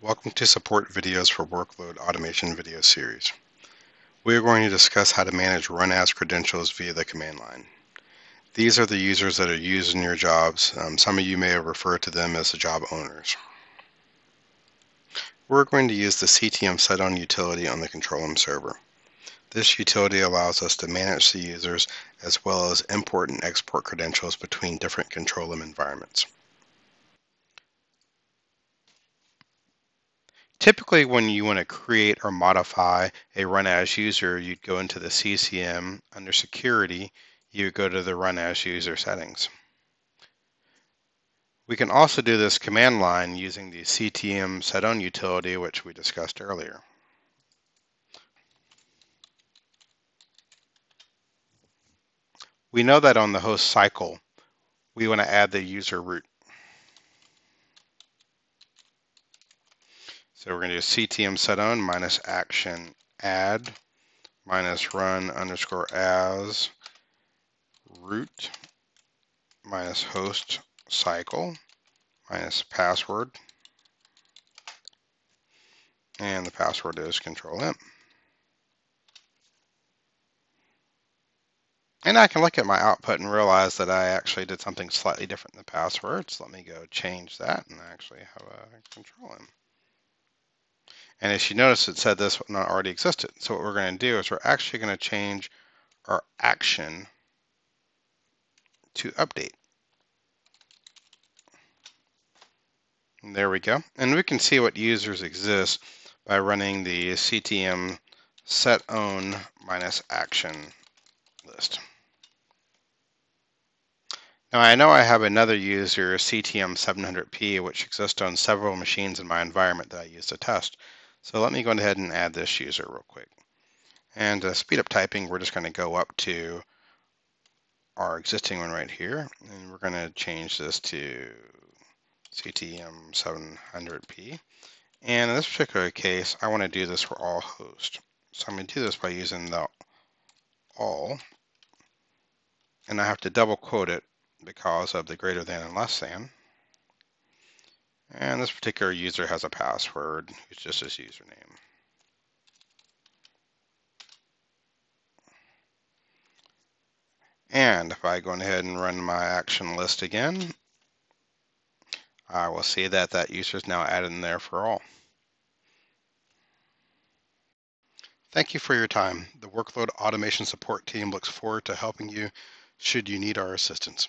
Welcome to Support Videos for Workload Automation video series. We are going to discuss how to manage run as credentials via the command line. These are the users that are used in your jobs. Um, some of you may have referred to them as the job owners. We're going to use the ctmsetown utility on the Control-M server. This utility allows us to manage the users as well as import and export credentials between different Control-M environments. Typically, when you want to create or modify a run as user, you'd go into the CCM under security, you go to the run as user settings. We can also do this command line using the ctmsetown utility, which we discussed earlier. We know that on the host cycle, we want to add the user root. So we're going to do ctmsetown minus action add minus run underscore as root minus host cycle minus password. And the password is control M. And I can look at my output and realize that I actually did something slightly different in the password. So let me go change that and actually have a control M. And as you notice, it said this not already existed. So what we're going to do is we're actually going to change our action to update. And there we go. And we can see what users exist by running the CTM set own minus action list. Now I know I have another user, CTM700P, which exists on several machines in my environment that I use to test. So let me go ahead and add this user real quick. And to speed up typing, we're just going to go up to our existing one right here, and we're going to change this to CTM 700p. And in this particular case, I want to do this for all hosts. So I'm going to do this by using the all, and I have to double quote it because of the greater than and less than. And this particular user has a password, it's just his username. And if I go ahead and run my action list again, I will see that that user is now added in there for all. Thank you for your time. The Workload Automation Support Team looks forward to helping you should you need our assistance.